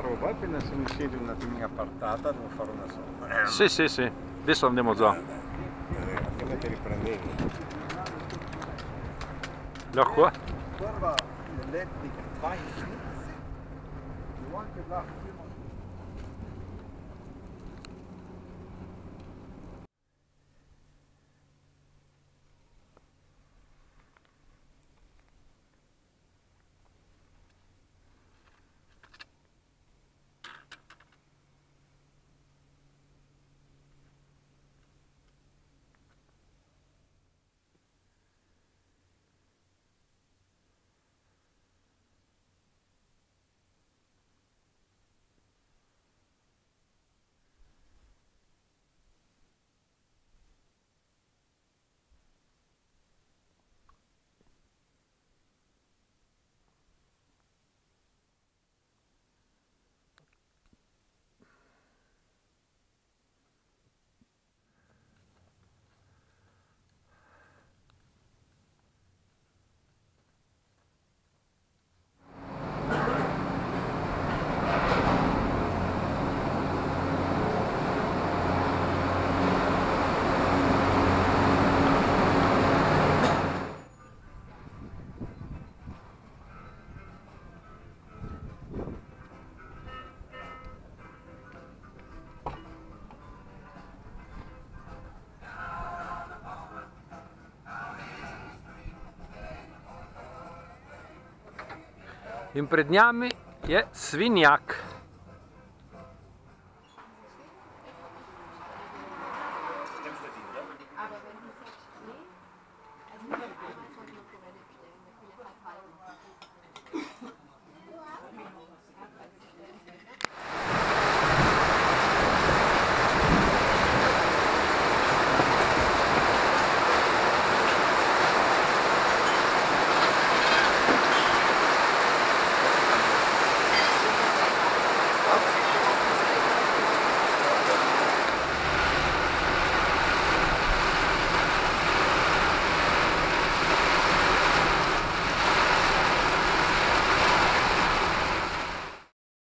poca roba, appena se mi siedi un attimino appartata devo fare una sola. Sì, sì, sì. Adesso andiamo già. Eh, prima ti riprendevi. L'acqua? Guarda l'elettrica, vai su. Devo in pred njami je svinjak.